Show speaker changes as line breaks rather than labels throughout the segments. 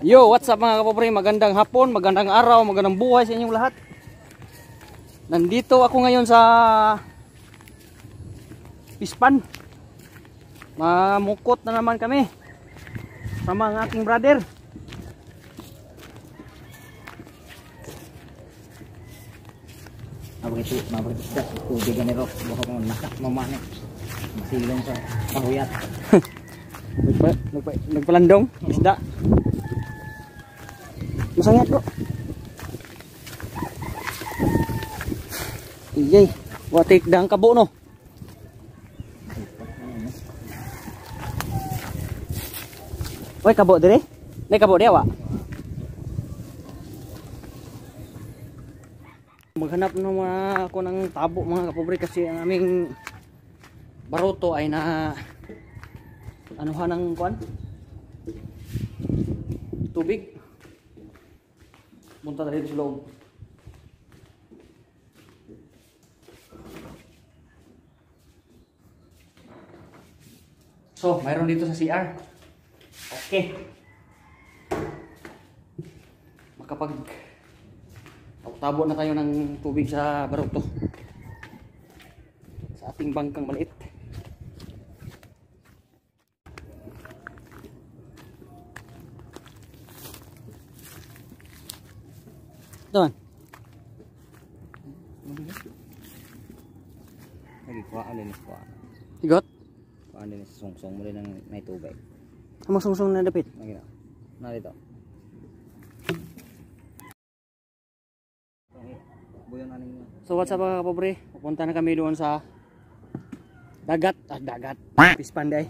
Yo, what's up mga kapobre? Magandang hapon, magandang araw, magandang buhay sa inyong lahat. Nandito ako ngayon sa Pispan. Mamukot na naman kami. Sama ang aking brother.
Mabagay tu, mabagay tu. Tubig ka ni Rock. Baka mo nakat mamani. Masilong sa kahuyat.
Nagpa, nagpa, nagpalandong, isda. Masangit bro. Iyay, watik dang kabo no. Wai kabo dire? Nay kabo dia wa. Maghanap naman ako ng tabo mga kapobre kasi ang aming baroto ay na anuhan ng kwan? Tubig? Punta na dito sa loob. So mayroon dito sa CR okay. Makapag tabo na tayo ng tubig sa baroto sa ating bangkang maliit Doon.
Lagi kuha alin kuha.
Igot.
Kuha alin is sungsong mo rin ng may tubig.
Amang sungsong na dapit.
Lagi na. Na dito. Buyon na ninyo.
So what's up mga kapobre? Pupunta na kami doon sa dagat. Ah, dagat. Pispanday.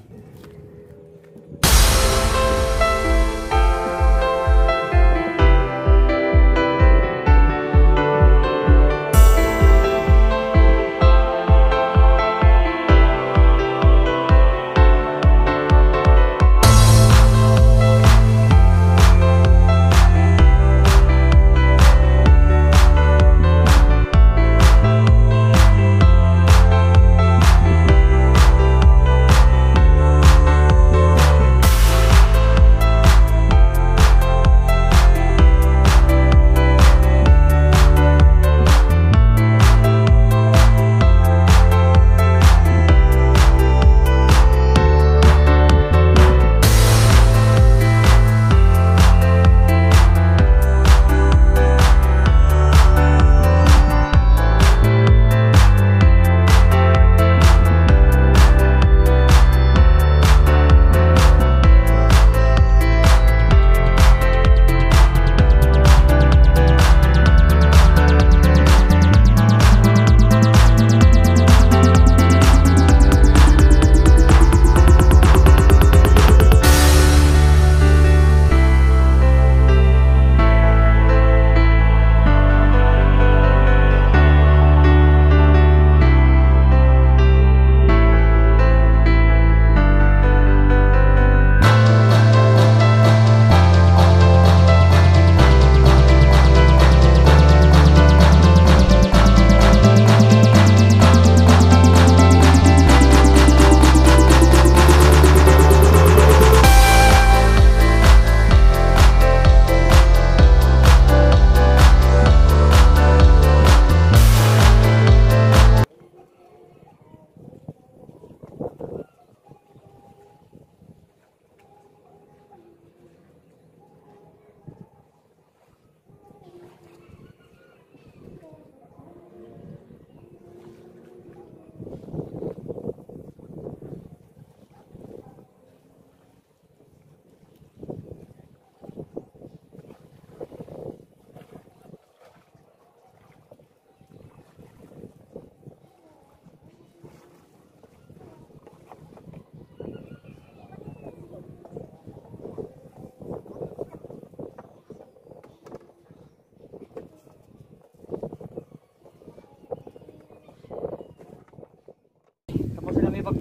pag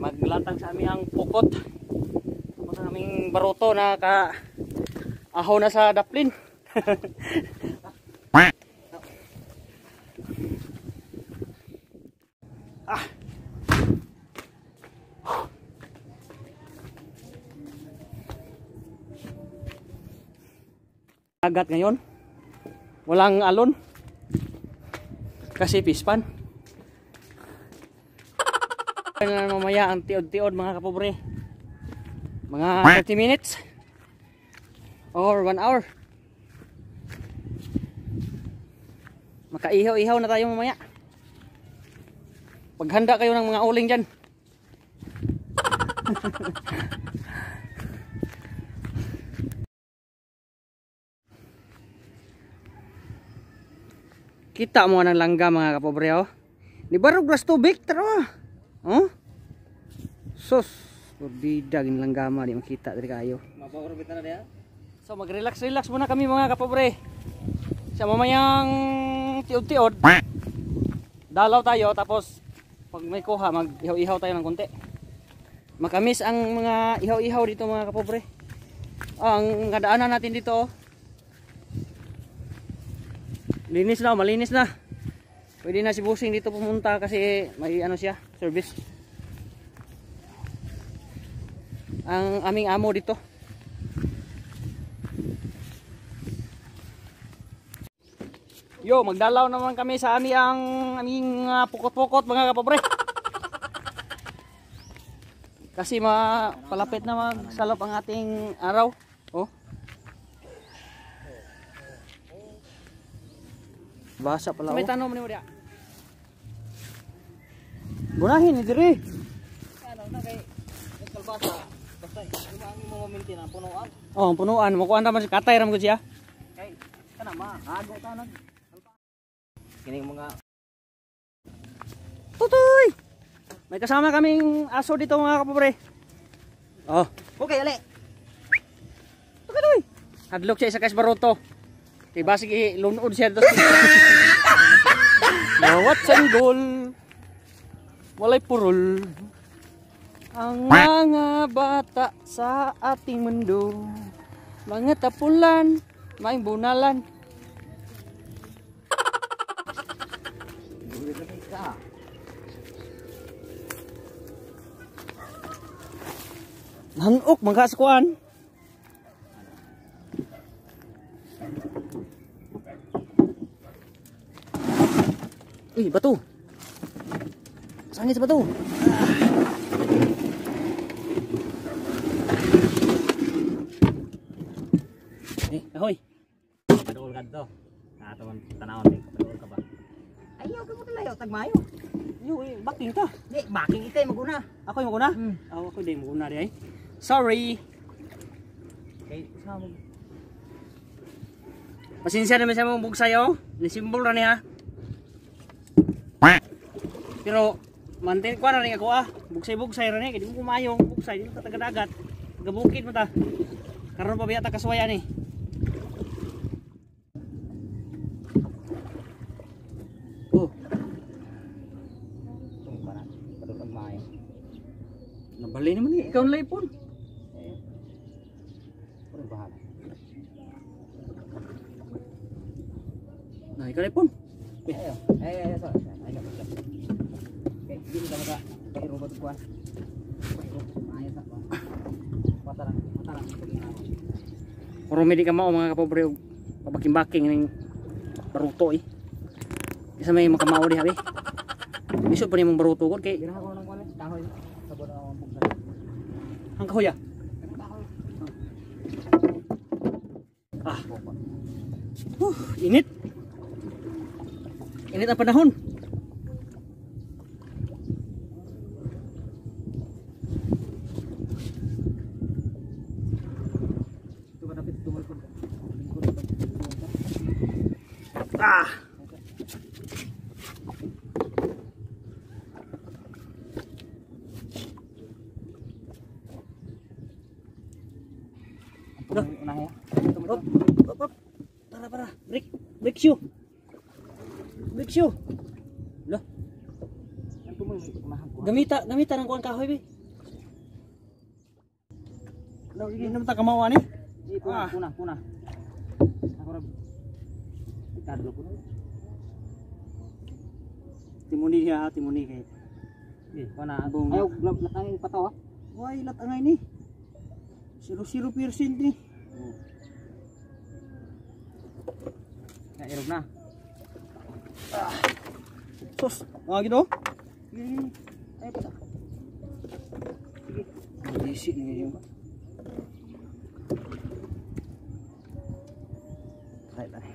maglatag sa amin ang pukot. Maraming baruto na ka ahaw na sa daplin. Ah. Agat ngayon. Walang alon. Kasi pispan. Na mamaya ang tiod-tiod mga kapobre. Mga 30 minutes. Or 1 hour. Makaihaw-ihaw na tayo mamaya. Paghanda kayo ng mga uling dyan. Kita mo ng langga mga kapobre oh. Di barog ras tubig taro. Oh? Sus, berbida gin langgama di makita dari kayo.
Mapawar kita na dia.
So mag-relax-relax muna kami mga kapobre. Sa mamayang tiod-tiod. Dalaw tayo tapos pag may kuha mag-ihaw-ihaw tayo ng konti. Makamis ang mga ihaw-ihaw dito mga kapobre. Ang kadaanan natin dito oh. Linis na, oh, malinis na. Pwede na si Busing dito pumunta kasi may ano siya, service. Ang aming amo dito. Yo, magdalaw naman kami sa ami ang aming ah, pukot-pukot mga kapobre. Kasi ma palapit na magsalop ang ating araw. Oh. Basa pala. May tanong mo ni. Bunahin ni diri.
Ano na kay kalbasa. Basta ang mo maintain ang punuan.
Oh, punuan mo kuan si katay ram ko siya.
Kay kana ma ago ta nag. Kini mga
Tutoy. May kasama kaming aso dito mga kapobre. Oh,
Okay, ali.
tutoy. Hadlok siya sa kas baroto. Kay basig ilunod siya dito. Bawat sanggol walay purol. Ang mga bata sa ating mundo mga tapulan, may bunalan.
Bulit na ka.
Nanok mga sa kuan. Uy, batu. Sangit sa batu. Eh, ahoy.
Padol ka to. Natawan tanawon din. Padol ka ba? Ayaw ka mo talayo tagmayo.
Yo, eh, baking ta.
Di, baking itay maguna.
Ako yung maguna?
Hmm.
Oh, ako din maguna di ay. Sorry.
Kay sa mo.
Pasensya naman sa mong bugsay oh. Nisimbol na niya. Pero mantin ko na rin ako ah. Bugsay-bugsay rin eh. Kaya di mo kumayong bugsay. Di mo tatagadagat. Gabukid mo ta. Karoon pa biya ta kaswaya ni. Oh, nabali naman eh. Ikaw ang laipon.
Ano bahala?
Na, ikaw laipon.
Ayo. Ayo, ayo, so. Ayo, ayo. Okay, gini ka maka. Kay robot ko. Ayo sa ko. Patarang, patarang.
Pero hindi ka mao mga kapobre. og Pabaking-baking ng baruto eh. Isa may makamao di habi. Bisod pa mong baruto ko. Kay
Ginawa ko ng kuwan. Kahoy. Sabon ako ang bugsa.
ang kahoy ah. Ah. Huh, init. Init ang panahon.
Ito ka dapat tumal ko.
Ah.
Ang tumal unahe.
Op, op, op. Para, para. Break, break shoe. Break shoe. Lo,
Ang tumal unahan ko.
gamita, gamita ng kuang kahoy be. Daw, hindi naman ta kamawa ni.
Di puna,
Ah.
puna, puna. Ako ra. Ikadlo ko.
Timuni niya, timuni kay.
Eh, pana.
Bung.
Ayaw, glove na tanging pataw ah.
Why lat angay ni? 0 0% ni.
Này erup na.
Sus, oh gitu.
Ini, ayo kita.
Di sini juga.
Đây đây.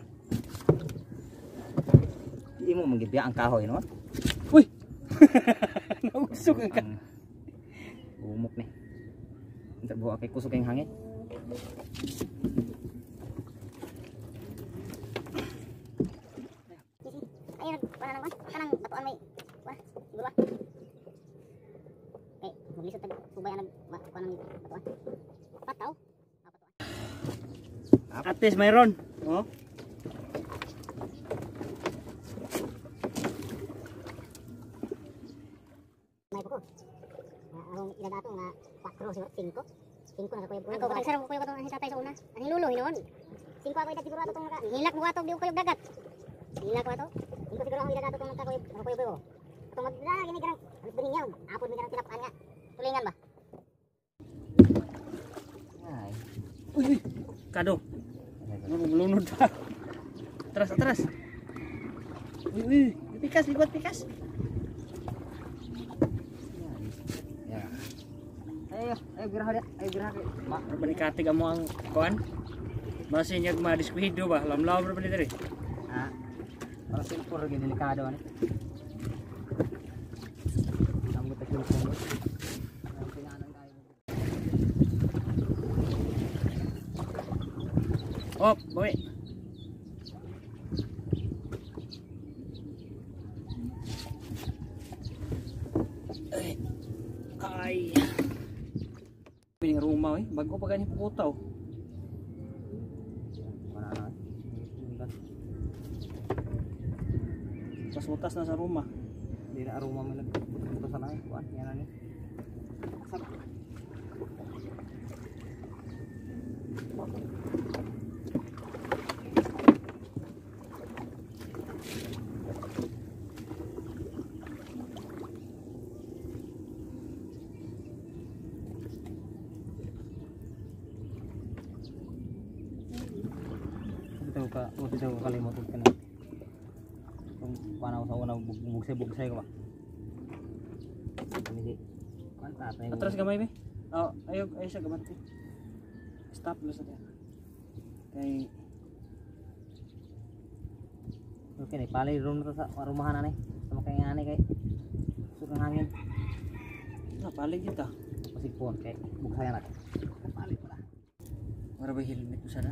Ini mau mungkin biar angka hoy no.
Wih. Nausok ang ka.
Umok ni. Ang tabuha kay kusok ang
hangit. ang may wah eh, siguro ah kay maglisod tag subay ang kuan ang patuan. Pataw. Patuan
at mayroon oh Uy. Kado. Ano lumulunod pa. Atras, atras. Uy, uy. Pikas, libat pikas.
Ya. Ayo, ayo gerah dia. Ayo gerah dia. Mak,
Balikati ka mo ang kuan. Masih niya madiskuhido ba? Lamlaw ba ni diri?
ah. Para simpur lagi delikado ani. Kamu tak kira kamu. Ang pinaanan tayo.
Oh, boy. Ay. Pining rumah eh. Bago pa ganyan puputaw.
Mana na.
Na sa rumah.
Di na rumah mo nagpupunta sa nai. Kuan, yan. Ito ka, ito ka kalimot ka na. Kung panaw sa una bugsay bugsay ko ba. Ini di. Mantap na
Atras gamay be. Oh, ayo ayo siya gamanti. Stop lo sa diyan. Kay
Oke nih, paling room sa rumahan ni. Sama kay ngani kay sukang hangin.
napalig kita.
Pasig po kay bugsay na. Palit pala.
Wala ba helmet mo sana?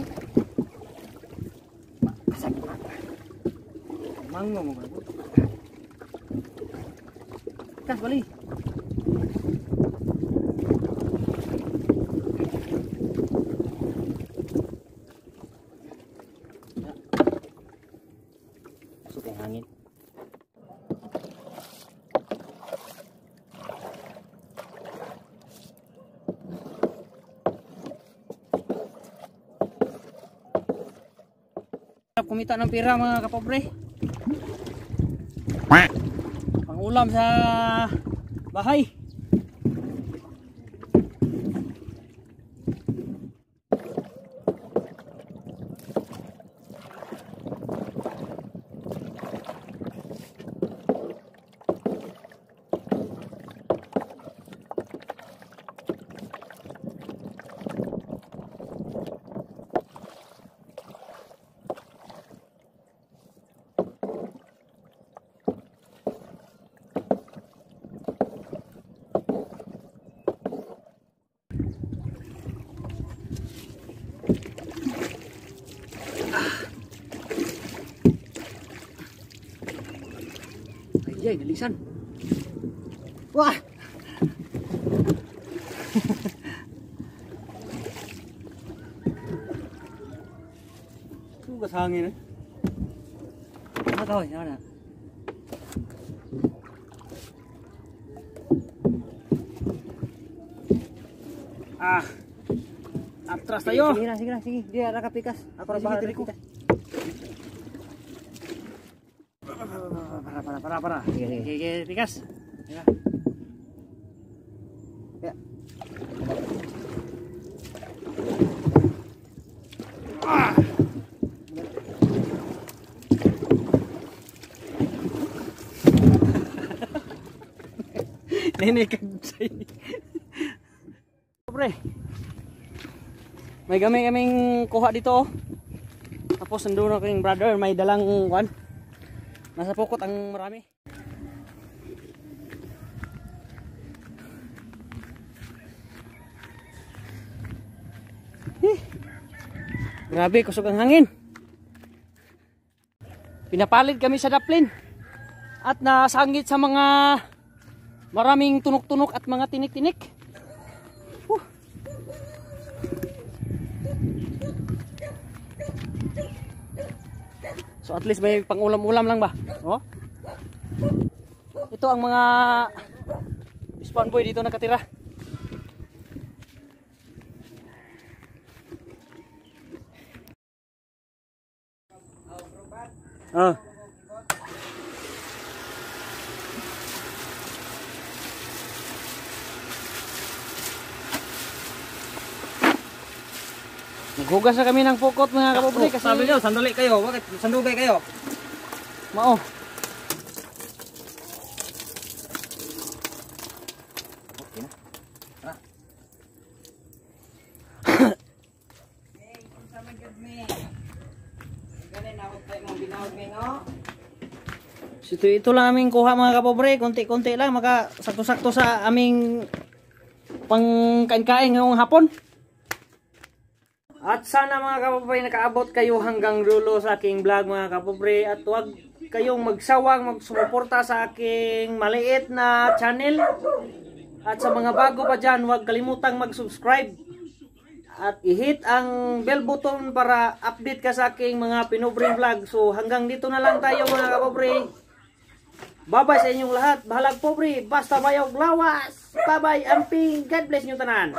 Mo ba? Kas
hangin.
Sarap kumita ng pira mga kapobre. khoảng 45 ra và hay. Wah! Tugas hangin kahoy, naman na. Ah. Atras tayo.
Sige sige sige. Dia ra kapikas. Ako ra bahala
diri ko.
pikas.
Para, para, para, para.
Sige, sige.
Sige, sige, tikas. Tira.
Ya.
Ah! Pre. May gamay kaming kuha dito. Tapos nandun na king brother, may dalang kwan. Nasa pukot ang marami. Grabe, kusog ang hangin. Pinapalit kami sa daplin. At nasangit sa mga maraming tunok-tunok at mga tinik-tinik. So at least may pangulam-ulam lang ba? Oh? Ito ang mga spawn boy dito nakatira. Ah. Naghugas na kami ng pukot mga kapobre kasi
Sabi niyo, sandali kayo. Bakit sandugay kayo?
mao.
Okay na. Tara.
So, ito, ito lang aming kuha mga kapobre, konti-konti lang, maka sakto-sakto sa aming pangkain-kain ngayong hapon. At sana mga kapobre nakaabot kayo hanggang dulo sa aking vlog mga kapobre at huwag kayong magsawang magsumuporta sa aking maliit na channel. At sa mga bago pa dyan, huwag kalimutang mag-subscribe at i-hit ang bell button para update ka sa aking mga pinobreng vlog. So hanggang dito na lang tayo mga kapobre. Bye-bye sa inyong lahat. Bahalag pobre. Basta bayog lawas. Bye-bye amping. God bless nyo tanan.